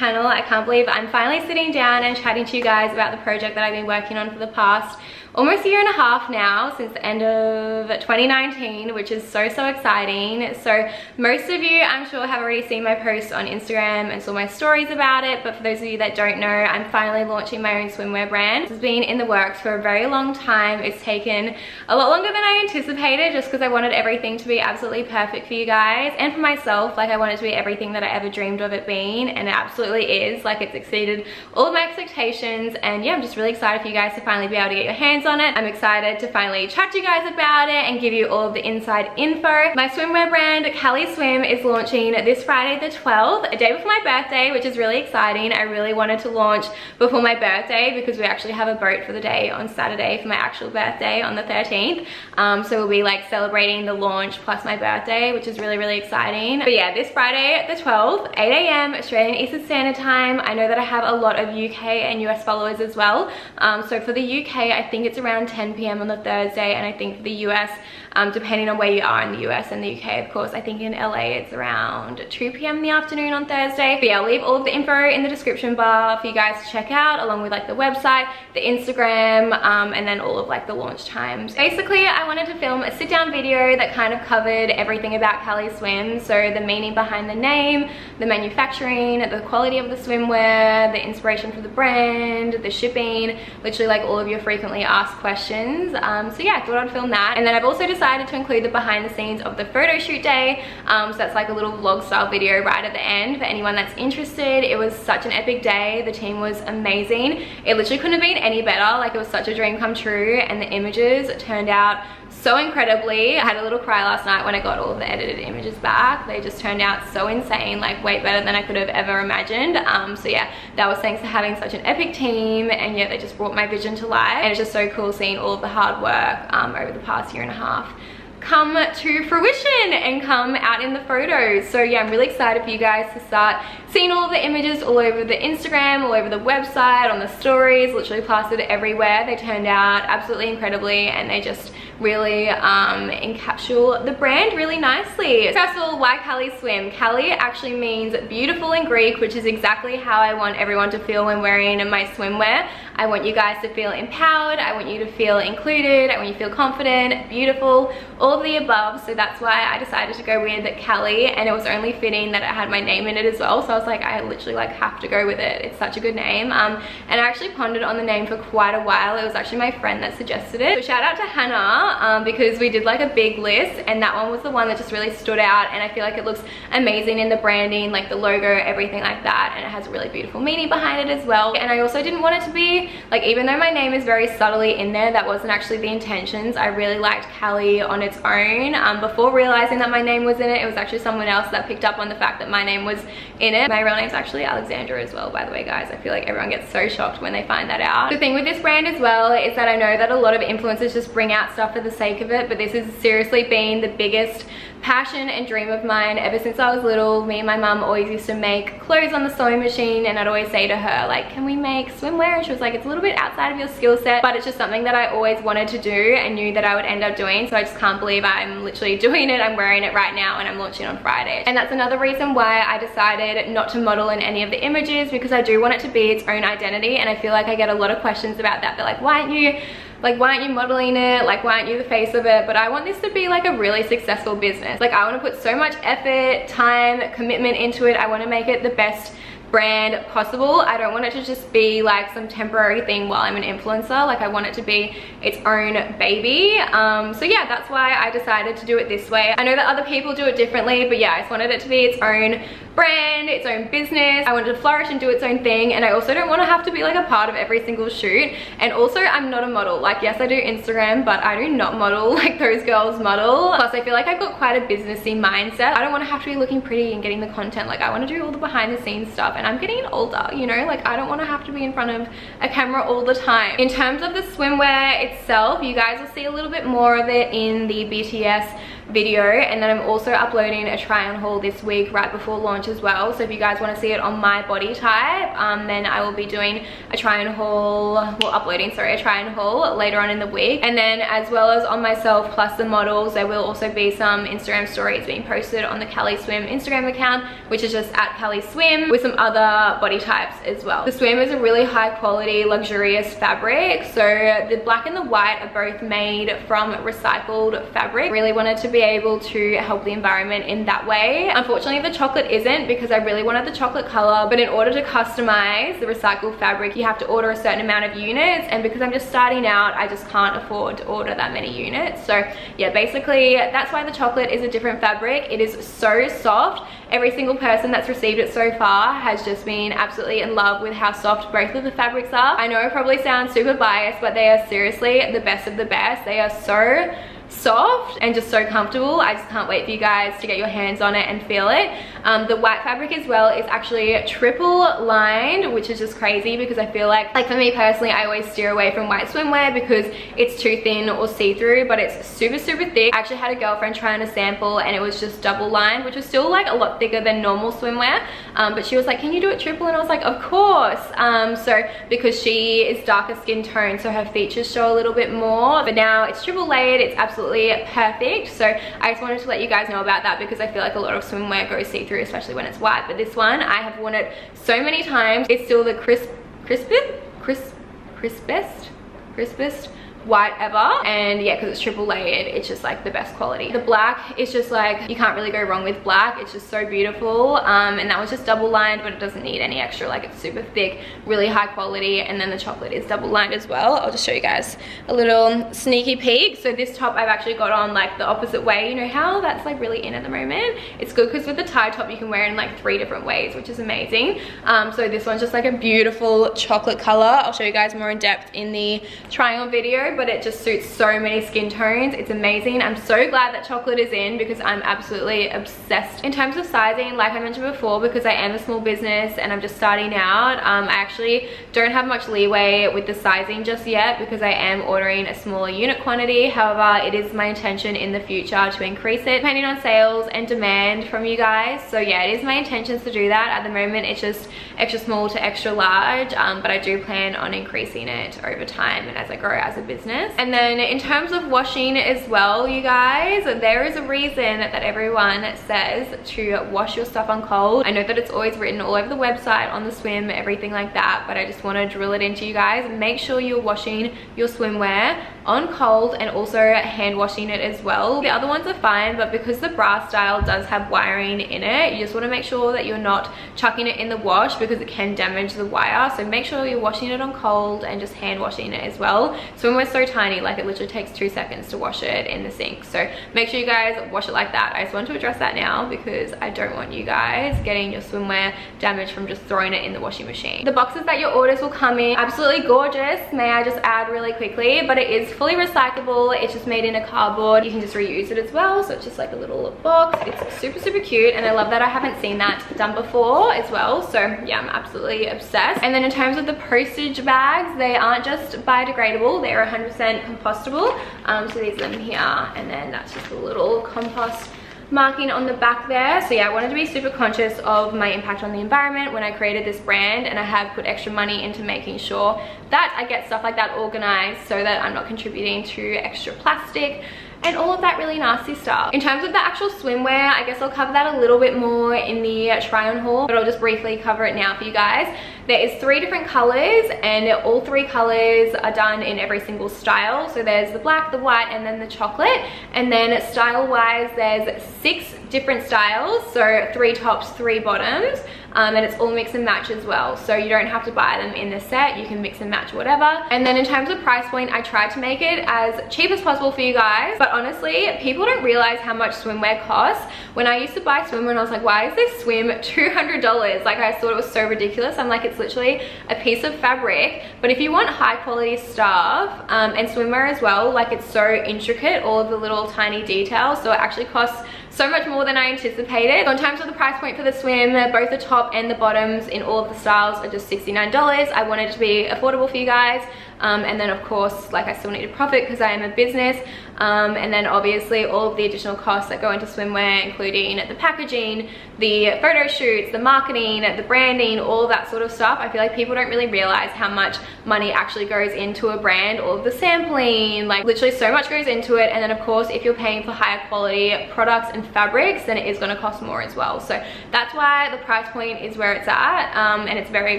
channel. I can't believe I'm finally sitting down and chatting to you guys about the project that I've been working on for the past almost a year and a half now since the end of 2019 which is so so exciting. So most of you I'm sure have already seen my post on Instagram and saw my stories about it but for those of you that don't know I'm finally launching my own swimwear brand. It's been in the works for a very long time. It's taken a lot longer than I anticipated just because I wanted everything to be absolutely perfect for you guys and for myself. Like I wanted to be everything that I ever dreamed of it being and it absolutely is. Like it's exceeded all of my expectations and yeah I'm just really excited for you guys to finally be able to get your hands on it. I'm excited to finally chat to you guys about it and give you all of the inside info. My swimwear brand, Callie Swim, is launching this Friday the 12th, a day before my birthday, which is really exciting. I really wanted to launch before my birthday because we actually have a boat for the day on Saturday for my actual birthday on the 13th. Um, so we'll be like celebrating the launch plus my birthday, which is really, really exciting. But yeah, this Friday the 12th, 8 a.m. Australian Eastern Standard Time. I know that I have a lot of UK and US followers as well. Um, so for the UK, I think it's around 10 p.m. on the Thursday and I think for the US, um, depending on where you are in the US and the UK, of course, I think in LA it's around 2 p.m. in the afternoon on Thursday. But yeah, I'll leave all of the info in the description bar for you guys to check out along with like the website, the Instagram, um, and then all of like the launch times. Basically, I wanted to film a sit down video that kind of covered everything about Callie Swim. So the meaning behind the name, the manufacturing, the quality of the swimwear, the inspiration for the brand, the shipping, literally like all of your frequently asked questions. Um, so yeah, I thought I'd film that. And then I've also decided to include the behind the scenes of the photo shoot day. Um, so that's like a little vlog style video right at the end for anyone that's interested. It was such an epic day. The team was amazing. It literally couldn't have been any better. Like it was such a dream come true and the images turned out so incredibly. I had a little cry last night when I got all of the edited images back. They just turned out so insane, like way better than I could have ever imagined. Um, so yeah, that was thanks to having such an epic team and yeah, they just brought my vision to life. And it's just so cool seeing all of the hard work um, over the past year and a half come to fruition and come out in the photos. So yeah, I'm really excited for you guys to start seeing all the images all over the Instagram, all over the website, on the stories, literally plastered everywhere. They turned out absolutely incredibly and they just really um, encapsulate the brand really nicely. First of all, why Callie Swim? Callie actually means beautiful in Greek, which is exactly how I want everyone to feel when wearing my swimwear. I want you guys to feel empowered. I want you to feel included. I want you to feel confident, beautiful, all of the above. So that's why I decided to go with Callie and it was only fitting that it had my name in it as well. So I was like, I literally like have to go with it. It's such a good name. Um, and I actually pondered on the name for quite a while. It was actually my friend that suggested it. So shout out to Hannah um, because we did like a big list and that one was the one that just really stood out and I feel like it looks amazing in the branding, like the logo, everything like that. And it has a really beautiful meaning behind it as well. And I also didn't want it to be, like even though my name is very subtly in there, that wasn't actually the intentions. I really liked Callie on its own. Um, before realizing that my name was in it, it was actually someone else that picked up on the fact that my name was in it. My real name's actually Alexandra as well, by the way, guys. I feel like everyone gets so shocked when they find that out. The thing with this brand as well is that I know that a lot of influencers just bring out stuff for the sake of it, but this has seriously been the biggest passion and dream of mine ever since I was little. Me and my mum always used to make clothes on the sewing machine and I'd always say to her like, can we make swimwear? And she was like, it's a little bit outside of your skill set, but it's just something that I always wanted to do and knew that I would end up doing. So I just can't believe I'm literally doing it. I'm wearing it right now and I'm launching on Friday. And that's another reason why I decided not to model in any of the images because I do want it to be its own identity. And I feel like I get a lot of questions about that. They're like, why aren't you like why aren't you modeling it? Like why aren't you the face of it? But I want this to be like a really successful business. Like I want to put so much effort time commitment into it. I want to make it the best brand possible. I don't want it to just be like some temporary thing while I'm an influencer. Like I want it to be its own baby. Um, so yeah, that's why I decided to do it this way. I know that other people do it differently, but yeah, I just wanted it to be its own brand, its own business. I wanted to flourish and do its own thing. And I also don't want to have to be like a part of every single shoot. And also I'm not a model. Like yes, I do Instagram, but I do not model like those girls model. Plus I feel like I've got quite a businessy mindset. I don't want to have to be looking pretty and getting the content. Like I want to do all the behind the scenes stuff and I'm getting older, you know, like I don't want to have to be in front of a camera all the time. In terms of the swimwear itself, you guys will see a little bit more of it in the BTS video and then I'm also uploading a try on haul this week right before launch as well so if you guys want to see it on my body type um, then I will be doing a try on haul well uploading sorry a try on haul later on in the week and then as well as on myself plus the models there will also be some Instagram stories being posted on the Callie Swim Instagram account which is just at Callie Swim with some other body types as well. The swim is a really high quality, luxurious fabric. So the black and the white are both made from recycled fabric. Really wanted to be able to help the environment in that way. Unfortunately, the chocolate isn't because I really wanted the chocolate color, but in order to customize the recycled fabric, you have to order a certain amount of units. And because I'm just starting out, I just can't afford to order that many units. So yeah, basically that's why the chocolate is a different fabric. It is so soft every single person that's received it so far has just been absolutely in love with how soft both of the fabrics are. I know it probably sounds super biased, but they are seriously the best of the best. They are so soft and just so comfortable. I just can't wait for you guys to get your hands on it and feel it. Um, the white fabric as well is actually triple lined, which is just crazy because I feel like, like for me personally, I always steer away from white swimwear because it's too thin or see-through, but it's super, super thick. I actually had a girlfriend trying a sample and it was just double lined, which was still like a lot thicker than normal swimwear. Um, but she was like, can you do it triple? And I was like, of course. Um, so because she is darker skin tone, so her features show a little bit more, but now it's triple layered. It's absolutely absolutely perfect. So I just wanted to let you guys know about that because I feel like a lot of swimwear goes see-through, especially when it's white. But this one, I have worn it so many times. It's still the crisp, crispest, crisp, crispest, crispest white ever and yeah because it's triple layered it's just like the best quality. The black is just like you can't really go wrong with black. It's just so beautiful. Um, and that was just double lined but it doesn't need any extra like it's super thick really high quality. And then the chocolate is double lined as well. I'll just show you guys a little sneaky peek. So this top I've actually got on like the opposite way. You know how that's like really in at the moment? It's good because with the tie top you can wear it in like three different ways which is amazing. Um, so this one's just like a beautiful chocolate color. I'll show you guys more in depth in the try on video but it just suits so many skin tones. It's amazing. I'm so glad that chocolate is in because I'm absolutely obsessed. In terms of sizing, like I mentioned before, because I am a small business and I'm just starting out, um, I actually don't have much leeway with the sizing just yet because I am ordering a smaller unit quantity. However, it is my intention in the future to increase it depending on sales and demand from you guys. So yeah, it is my intentions to do that. At the moment, it's just extra small to extra large, um, but I do plan on increasing it over time and as I grow as a business business. And then in terms of washing as well, you guys, there is a reason that everyone says to wash your stuff on cold. I know that it's always written all over the website, on the swim, everything like that, but I just want to drill it into you guys. Make sure you're washing your swimwear on cold and also hand washing it as well. The other ones are fine, but because the bra style does have wiring in it, you just want to make sure that you're not chucking it in the wash because it can damage the wire. So make sure you're washing it on cold and just hand washing it as well. Swimwear's so tiny, like it literally takes two seconds to wash it in the sink. So make sure you guys wash it like that. I just want to address that now because I don't want you guys getting your swimwear damaged from just throwing it in the washing machine. The boxes that your orders will come in, absolutely gorgeous. May I just add really quickly, but it is fully recyclable. It's just made in a cardboard. You can just reuse it as well. So it's just like a little box. It's super, super cute. And I love that I haven't seen that done before as well. So yeah, I'm absolutely obsessed. And then in terms of the postage bags, they aren't just biodegradable. They're 100% compostable. Um, so these are them here. And then that's just a little compost marking on the back there. So yeah, I wanted to be super conscious of my impact on the environment when I created this brand and I have put extra money into making sure that I get stuff like that organized so that I'm not contributing to extra plastic and all of that really nasty stuff. In terms of the actual swimwear, I guess I'll cover that a little bit more in the try on haul, but I'll just briefly cover it now for you guys. There is three different colors and all three colors are done in every single style. So there's the black, the white, and then the chocolate. And then style wise, there's six different styles. So three tops, three bottoms um, and it's all mix and match as well. So you don't have to buy them in the set, you can mix and match whatever. And then in terms of price point, I tried to make it as cheap as possible for you guys, but honestly, people don't realize how much swimwear costs. When I used to buy swimwear and I was like, why is this swim $200? Like I thought it was so ridiculous. I'm like, it's literally a piece of fabric. But if you want high quality stuff um, and swimwear as well, like it's so intricate, all of the little tiny details. So it actually costs so much more than I anticipated. So in terms of the price point for the swim, both the top and the bottoms in all of the styles are just $69. I wanted to be affordable for you guys. Um, and then of course, like I still need a profit because I am a business. Um, and then obviously all of the additional costs that go into swimwear, including the packaging, the photo shoots, the marketing, the branding, all that sort of stuff. I feel like people don't really realize how much money actually goes into a brand, all of the sampling, like literally so much goes into it. And then of course, if you're paying for higher quality products and fabrics, then it is gonna cost more as well. So that's why the price point is where it's at. Um, and it's very,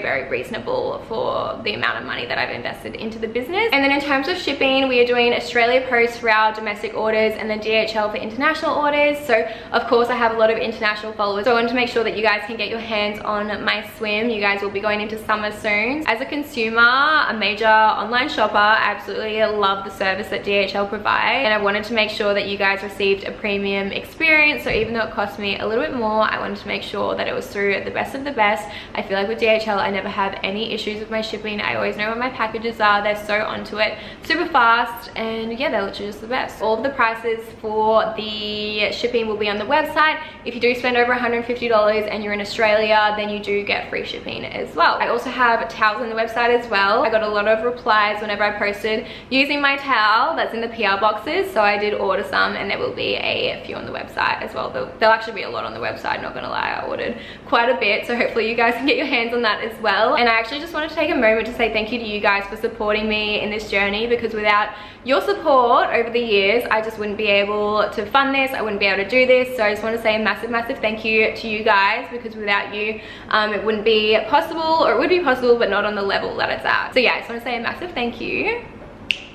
very reasonable for the amount of money that I've invested into the business. And then in terms of shipping, we are doing Australia Post for domestic orders and then DHL for international orders. So of course I have a lot of international followers. So I wanted to make sure that you guys can get your hands on my swim. You guys will be going into summer soon. As a consumer, a major online shopper, I absolutely love the service that DHL provide. And I wanted to make sure that you guys received a premium experience. So even though it cost me a little bit more, I wanted to make sure that it was through the best of the best. I feel like with DHL, I never have any issues with my shipping. I always know where my packages are. They're so onto it, super fast. And yeah, they're literally just the best best. All of the prices for the shipping will be on the website. If you do spend over $150 and you're in Australia, then you do get free shipping as well. I also have towels on the website as well. I got a lot of replies whenever I posted using my towel that's in the PR boxes. So I did order some and there will be a few on the website as well. There'll, there'll actually be a lot on the website, not gonna lie. I ordered quite a bit. So hopefully you guys can get your hands on that as well. And I actually just want to take a moment to say thank you to you guys for supporting me in this journey because without your support over the years, I just wouldn't be able to fund this. I wouldn't be able to do this. So I just want to say a massive, massive thank you to you guys because without you, um, it wouldn't be possible or it would be possible, but not on the level that it's at. So yeah, I just want to say a massive thank you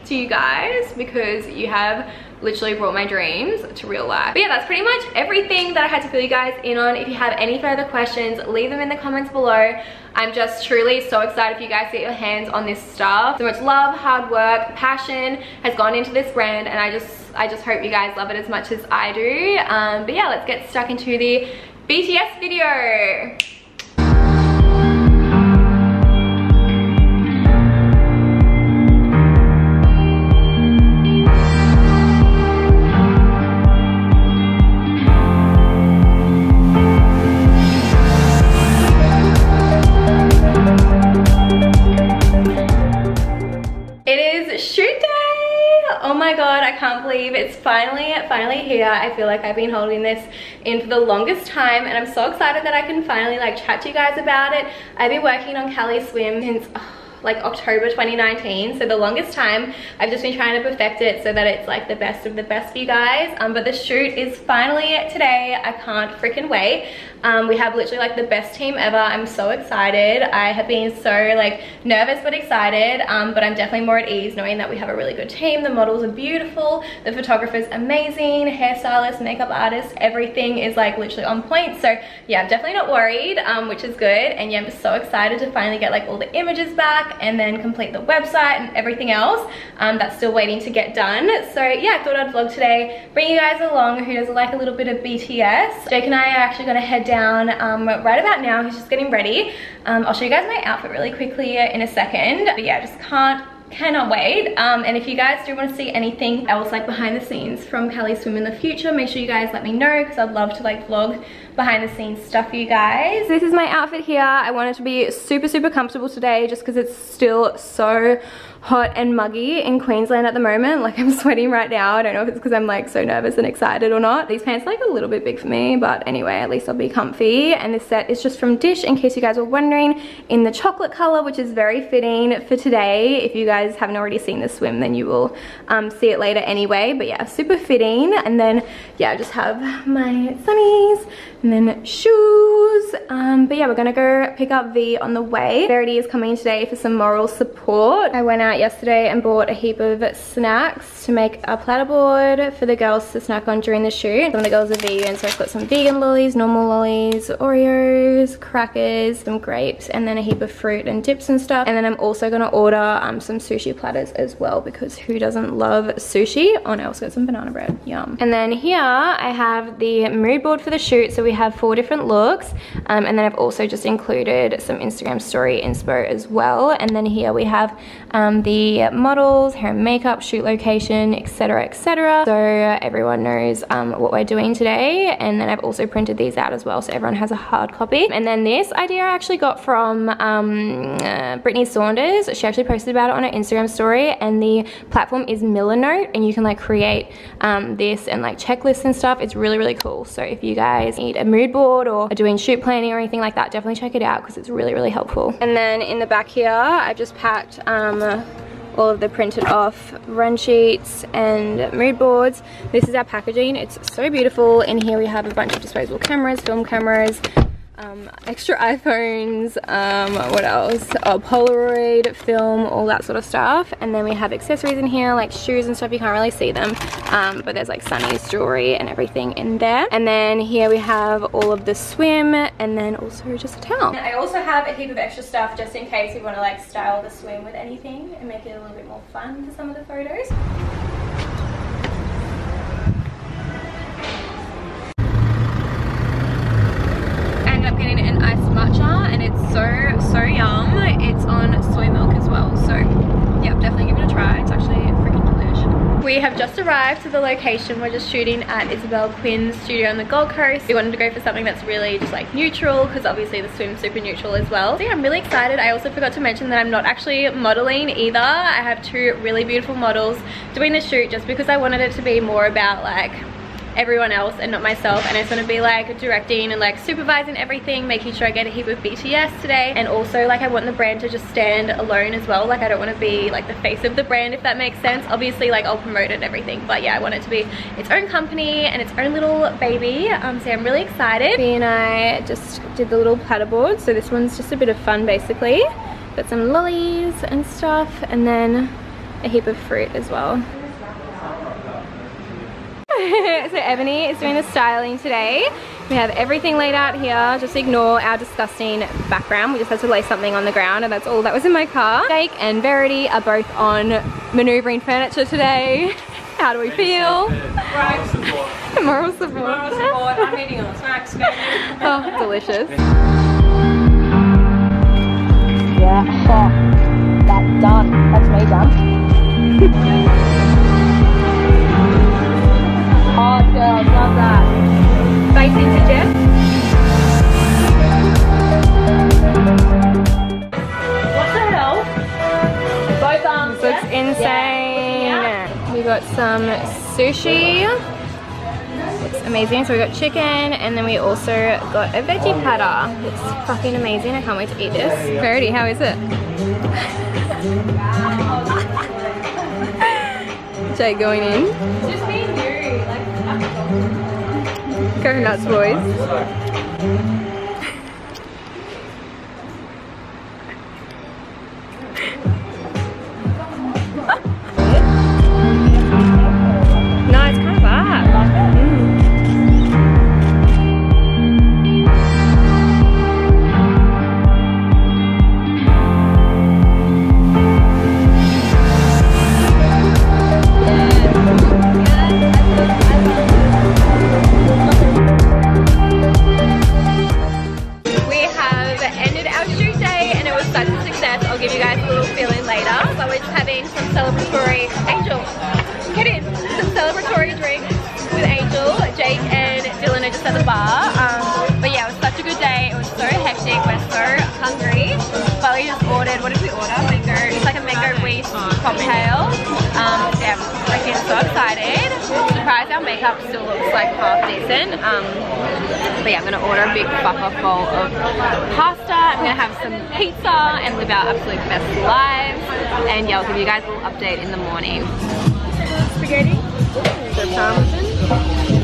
to you guys because you have literally brought my dreams to real life. But yeah, that's pretty much everything that I had to fill you guys in on. If you have any further questions, leave them in the comments below. I'm just truly so excited for you guys to get your hands on this stuff. So much love, hard work, passion has gone into this brand and I just I just hope you guys love it as much as I do. Um, but yeah, let's get stuck into the BTS video. It's finally, finally here. I feel like I've been holding this in for the longest time and I'm so excited that I can finally like chat to you guys about it. I've been working on Callie Swim since oh, like October 2019 so the longest time I've just been trying to perfect it so that it's like the best of the best for you guys um, but the shoot is finally today I can't freaking wait um, we have literally like the best team ever. I'm so excited. I have been so like nervous but excited um, but I'm definitely more at ease knowing that we have a really good team. The models are beautiful. The photographer's amazing. Hairstylist makeup artist everything is like literally on point. So yeah I'm definitely not worried um, which is good. And yeah I'm so excited to finally get like all the images back and then complete the website and everything else. Um, that's still waiting to get done. So yeah, I thought I'd vlog today, bring you guys along who does like a little bit of BTS. Jake and I are actually gonna head down um, right about now. He's just getting ready. Um, I'll show you guys my outfit really quickly in a second. But yeah, I just can't cannot wait um, and if you guys do want to see anything else like behind the scenes from Callie Swim in the future make sure you guys let me know because I'd love to like vlog behind the scenes stuff for you guys this is my outfit here I wanted to be super super comfortable today just because it's still so hot and muggy in Queensland at the moment. Like I'm sweating right now. I don't know if it's because I'm like so nervous and excited or not. These pants are like a little bit big for me, but anyway, at least I'll be comfy. And this set is just from Dish, in case you guys were wondering, in the chocolate color, which is very fitting for today. If you guys haven't already seen the swim, then you will um, see it later anyway. But yeah, super fitting. And then, yeah, I just have my sunnies and then shoes. Um, but yeah, we're gonna go pick up V on the way. Verity is coming today for some moral support. I went out yesterday and bought a heap of snacks to make a platter board for the girls to snack on during the shoot. Some of the girls are vegan, so I've got some vegan lollies, normal lollies, Oreos, crackers, some grapes, and then a heap of fruit and dips and stuff. And then I'm also gonna order um, some sushi platters as well because who doesn't love sushi? Oh no, I also got some banana bread, yum. And then here I have the mood board for the shoot. So we have four different looks. Um, and then I've also just included some Instagram story inspo as well. And then here we have um, the models, hair and makeup, shoot location, etc, etc. So everyone knows um, what we're doing today. And then I've also printed these out as well. So everyone has a hard copy. And then this idea I actually got from um, uh, Brittany Saunders. She actually posted about it on her Instagram story and the platform is Milanote and you can like create um, this and like checklists and stuff. It's really, really cool. So if you guys need a mood board or are doing shoot planning or anything like that, definitely check it out because it's really, really helpful. And then in the back here, I've just packed um, all of the printed off run sheets and mood boards. This is our packaging. It's so beautiful. In here we have a bunch of disposable cameras, film cameras, um, extra iPhones, um, what else? Oh, Polaroid, film, all that sort of stuff. And then we have accessories in here, like shoes and stuff. You can't really see them, um, but there's like Sunny's jewelry and everything in there. And then here we have all of the swim and then also just a towel. And I also have a heap of extra stuff just in case you want to like style the swim with anything and make it a little bit more fun for some of the photos. matcha and it's so, so yum. It's on soy milk as well. So yeah, definitely give it a try. It's actually freaking delicious. We have just arrived to the location. We're just shooting at Isabel Quinn's studio on the Gold Coast. We wanted to go for something that's really just like neutral because obviously the swim's super neutral as well. So yeah, I'm really excited. I also forgot to mention that I'm not actually modeling either. I have two really beautiful models doing the shoot just because I wanted it to be more about like everyone else and not myself. And it's gonna be like directing and like supervising everything making sure I get a heap of BTS today. And also like I want the brand to just stand alone as well. Like I don't want to be like the face of the brand if that makes sense. Obviously like I'll promote it and everything but yeah I want it to be its own company and its own little baby. Um so I'm really excited. Me and I just did the little platter board so this one's just a bit of fun basically. Got some lollies and stuff and then a heap of fruit as well so Ebony is doing the styling today. We have everything laid out here. Just ignore our disgusting background. We just had to lay something on the ground and that's all that was in my car. Jake and Verity are both on maneuvering furniture today. How do we feel? Moral support. Moral support. Moral support. I'm eating all snacks. oh, delicious. Yeah, oh, that's done. That's me done. Hot girl, love that. Spicy to Jeff. What the hell? Both arms. Looks insane. Yeah. We got some sushi. Looks amazing. So we got chicken and then we also got a veggie platter. It's fucking amazing. I can't wait to eat this. Verity, how is it? Jake going in. Go nuts, boys. Ended our shoot day and it was such a success. I'll give you guys a little feeling later, but we're just having some celebratory, Angel, get in, some celebratory drinks with Angel, Jake and Dylan are just at the bar. Um, but yeah, I'm so excited. Surprised our makeup still looks like half decent. Um, But yeah, I'm gonna order a big off bowl of pasta. I'm gonna have some pizza and live our absolute best lives. And yeah, I'll give you guys a little update in the morning. Spaghetti? Good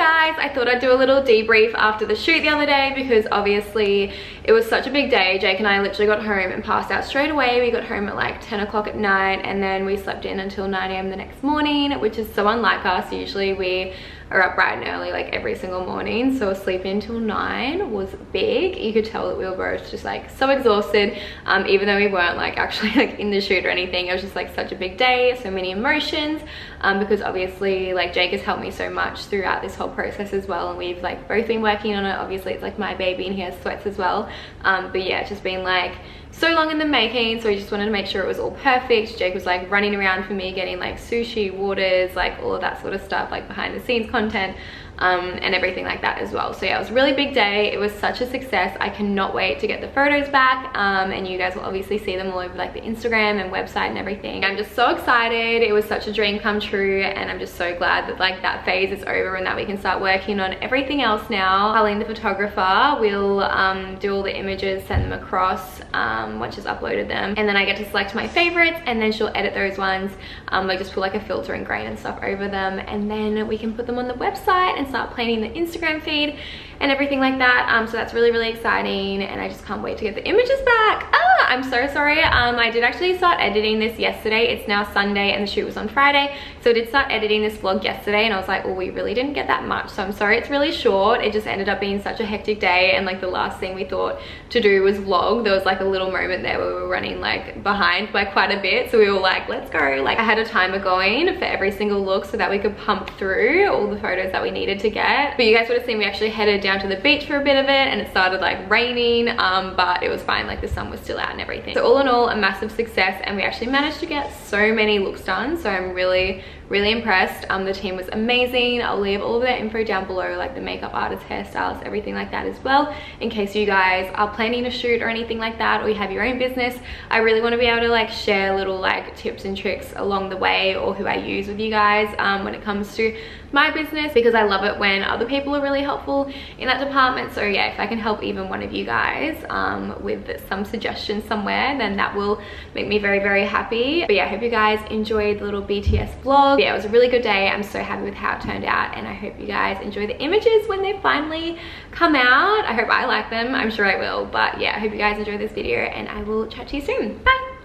guys, I thought I'd do a little debrief after the shoot the other day because obviously it was such a big day. Jake and I literally got home and passed out straight away. We got home at like 10 o'clock at night and then we slept in until 9 a.m. the next morning, which is so unlike us. Usually we are up bright and early like every single morning so sleeping until nine was big you could tell that we were both just like so exhausted um, even though we weren't like actually like in the shoot or anything it was just like such a big day so many emotions um, because obviously like Jake has helped me so much throughout this whole process as well and we've like both been working on it. Obviously it's like my baby and he has sweats as well. Um, but yeah it's just been like so long in the making so we just wanted to make sure it was all perfect. Jake was like running around for me getting like sushi waters like all of that sort of stuff like behind the scenes content um, and everything like that as well. So yeah, it was a really big day. It was such a success. I cannot wait to get the photos back um, and you guys will obviously see them all over like the Instagram and website and everything. I'm just so excited. It was such a dream come true and I'm just so glad that like that phase is over and that we can start working on everything else now. Arlene, the photographer, will um, do all the images, send them across um, once she's uploaded them. And then I get to select my favorites and then she'll edit those ones. Um, like just put like a filter and grain and stuff over them. And then we can put them on the website and start planning the Instagram feed and everything like that. Um, so that's really, really exciting. And I just can't wait to get the images back. I'm so sorry. Um, I did actually start editing this yesterday. It's now Sunday and the shoot was on Friday. So I did start editing this vlog yesterday and I was like, oh, we really didn't get that much. So I'm sorry it's really short. It just ended up being such a hectic day. And like the last thing we thought to do was vlog. There was like a little moment there where we were running like behind by quite a bit. So we were like, let's go. Like I had a timer going for every single look so that we could pump through all the photos that we needed to get. But you guys would have seen we actually headed down to the beach for a bit of it and it started like raining um, but it was fine like the sun was still out and everything. So all in all a massive success and we actually managed to get so many looks done so i'm really really impressed um the team was amazing i'll leave all of their info down below like the makeup artist hairstyles everything like that as well in case you guys are planning a shoot or anything like that or you have your own business i really want to be able to like share little like tips and tricks along the way or who i use with you guys um, when it comes to my business because I love it when other people are really helpful in that department. So yeah, if I can help even one of you guys um, with some suggestions somewhere, then that will make me very, very happy. But yeah, I hope you guys enjoyed the little BTS vlog. Yeah, it was a really good day. I'm so happy with how it turned out and I hope you guys enjoy the images when they finally come out. I hope I like them. I'm sure I will. But yeah, I hope you guys enjoy this video and I will chat to you soon. Bye!